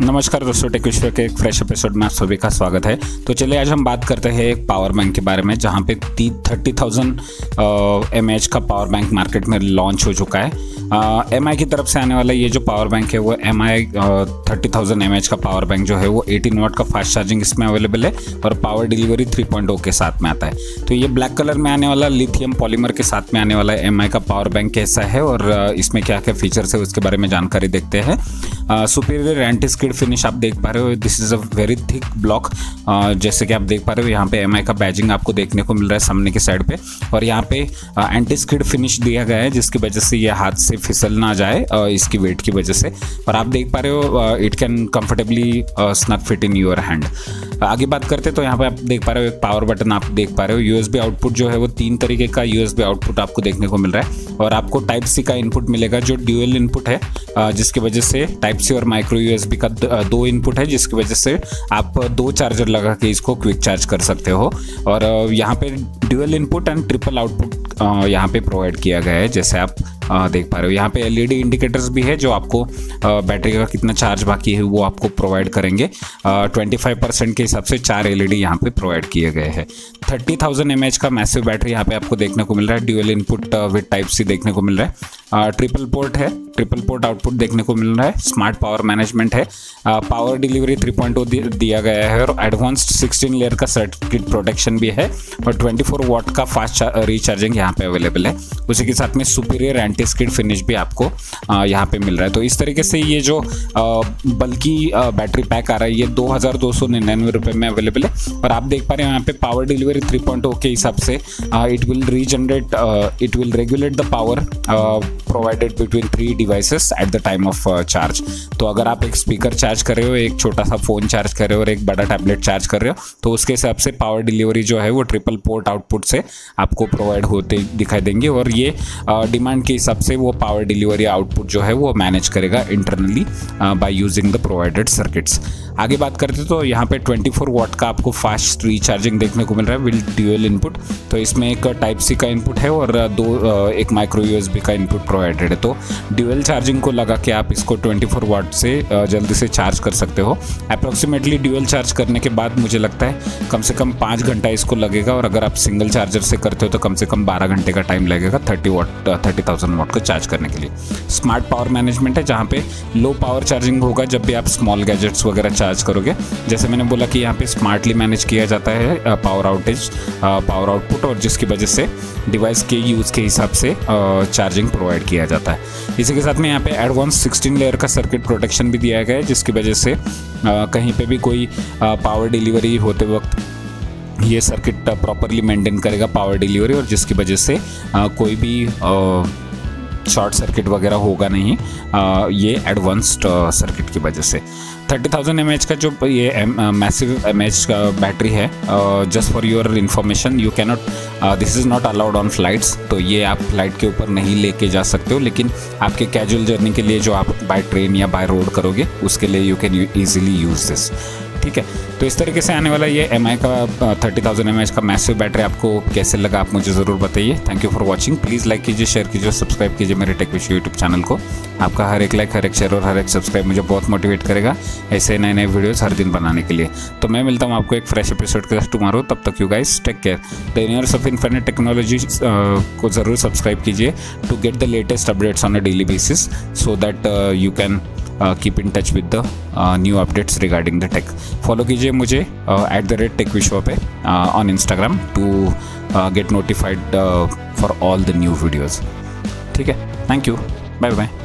नमस्कार दोस्तों टेक विश्व के एक फ्रेश एपिसोड में आप सभी का स्वागत है। तो चलिए आज हम बात करते हैं एक पावर बैंक के बारे में जहाँ पे थर्टी थाउज़ेंड एम एच का पावर बैंक मार्केट में लॉन्च हो चुका है। एम uh, की तरफ़ से आने वाला ये जो पावर बैंक है वो M I thirty thousand M H का पावर बैंक जो है वो 18 वाट का फास्ट चार्जिंग इसमें अवेलेबल है और पावर डिलीवरी 3.0 के साथ में आता है। तो ये ब्लैक कलर में आने वाला लिथियम पॉलीमर के साथ में आने वाला एम आई का पावर बैंक कैसा है और इसमें क्या क्या फीचर्स है उसके बारे में जानकारी देखते हैं। सुपीरियर एंटी स्किड फिनिश आप देख पा रहे हो। This is a very thick block जैसे कि आप देख पा रहे हो, यहाँ पे एमआई का बैजिंग आपको देखने को मिल रहा है सामने के साइड पे। और यहाँ पे एंटी स्किड फिनिश दिया गया है, जिसकी वजह से ये हाथ से फिसल ना जाए इसकी वेट की वजह से। और आप देख पा रहे हो it can comfortably snug fit in your hand आगे बात करते तो यहाँ पे आप देख पा रहे हो एक पावर बटन आप देख पा रहे हो। यूएसबी आउटपुट जो है वो तीन तरीके का यूएसबी आउटपुट आपको देखने को मिल रहा है और आपको टाइप सी का इनपुट मिलेगा जो ड्यूएल इनपुट है जिसकी वजह से टाइप सी और माइक्रो यूएसबी का दो इनपुट है, जिसकी वजह से आप दो चार्जर लगा के इसको क्विक चार्ज कर सकते हो। और यहाँ पे dual input and triple output यहाँ पे प्रोवाइड किया गया है, जैसे आप देख पा रहे हो। यहाँ पे एलईडी इंडिकेटर्स भी है जो आपको बैटरी का कितना चार्ज बाकी है वो आपको प्रोवाइड करेंगे। ट्वेंटी फाइव परसेंट के हिसाब से चार एलईडी यहाँ पे प्रोवाइड किए गए हैं। थर्टी थाउज़ेंड एम एच का मैसिव बैटरी यहाँ पे आपको देखने को मिल रहा है। Dual input with type C देखने को मिल रहा है। ट्रिपल पोर्ट है। ट्रिपल पोर्ट आउटपुट देखने को मिल रहा है। स्मार्ट पावर मैनेजमेंट है। पावर डिलीवरी 3.0 दिया गया है और एडवांस्ड 16 लेयर का सर्किट प्रोटेक्शन भी है। और 24 वॉट का फास्ट रिचार्जिंग यहाँ पे अवेलेबल है। उसी के साथ में सुपीरियर एंटी स्किड फिनिश भी आपको यहाँ पे मिल रहा है। तो इस तरीके से ये जो बल्कि बैटरी पैक आ रहा है, ये दो हज़ार दो सौ निन्यानवे रुपये में अवेलेबल है। और आप देख पा रहे हैं यहाँ पे पावर डिलीवरी 3.0 के हिसाब से it will regenerate it will regulate the power provided between three devices at the time of charge तो अगर आप एक स्पीकर चार्ज कर रहे हो, एक छोटा सा फ़ोन चार्ज कर रहे हो और एक बड़ा टैबलेट चार्ज कर रहे हो तो उसके हिसाब से पावर डिलीवरी जो है वो ट्रिपल पोर्ट आउटपुट से आपको प्रोवाइड होते दिखाई देंगे। और ये डिमांड के हिसाब से वो पावर डिलीवरी आउटपुट जो है वो मैनेज करेगा internally by using the provided circuits आगे बात करते तो यहाँ पे 24 वॉट का आपको फास्ट रिचार्जिंग देखने को मिल रहा है विल ड्यूअल इनपुट तो इसमें एक टाइप सी का इनपुट है और दो एक माइक्रो यूएसबी का इनपुट प्रोवाइडेड है. तो ड्यूअल चार्जिंग को लगा के आप इसको 24 वाट से जल्दी से चार्ज कर सकते हो. अप्रोक्सीमेटली ड्यूअल चार्ज करने के बाद मुझे लगता है कम से कम पाँच घंटा इसको लगेगा और अगर आप सिंगल चार्जर से करते हो तो कम से कम बारह घंटे का टाइम लगेगा thirty watt thirty thousand watt को चार्ज करने के लिए। स्मार्ट पावर मैनेजमेंट है, जहाँ पे लो पावर चार्जिंग होगा जब भी आप स्मॉल गैजेट्स वगैरह चार्ज करोगे। जैसे मैंने बोला कि यहाँ पे स्मार्टली मैनेज किया जाता है पावर आउटेज पावर आउटपुट और जिसकी वजह से डिवाइस के यूज़ के हिसाब से चार्जिंग प्रोवाइड किया जाता है। इसी के साथ में यहाँ पे एडवांस 16 लेयर का सर्किट प्रोटेक्शन भी दिया गया है, जिसकी वजह से कहीं पे भी कोई पावर डिलीवरी होते वक्त ये सर्किट प्रॉपरली मेंटेन करेगा पावर डिलीवरी और जिसकी वजह से कोई भी शॉर्ट सर्किट वगैरह होगा नहीं आ, ये एडवांस्ड सर्किट की वजह से। थर्टी थाउज़ेंड एम का जो ये मैसिव एम का बैटरी है just for your information you cannot this is not allowed on flights तो ये आप फ़्लाइट के ऊपर नहीं लेके जा सकते हो लेकिन आपके कैजुअल जर्नी के लिए जो आप बाय ट्रेन या बाय रोड करोगे उसके लिए you can easily use this ठीक है। तो इस तरीके से आने वाला ये एमआई का थर्टी थाउज़ेंड एम का मैसिव बैटरी आपको कैसे लगा आप मुझे ज़रूर बताइए। Thank you for watching please like कीजिए शेयर कीजिए सब्सक्राइब कीजिए मेरे टेक विश यूट्यूब चैनल को। आपका हर एक लाइक हर एक शेयर और हर एक सब्सक्राइब मुझे बहुत मोटिवेट करेगा ऐसे नए नए वीडियोज़ हर दिन बनाने के लिए। तो मैं मिलता हूँ आपको एक फ्रेश एपिसोड के साथ टुमारो तब तक you guys take care the universe of infinite technology को ज़रूर सब्सक्राइब कीजिए to get the latest updates on a daily basis so that you can keep in touch with the new updates regarding the tech follow कीजिए मुझे at the rate tech Vishwa पे on Instagram to get notified for all the new videos ठीक है thank you bye bye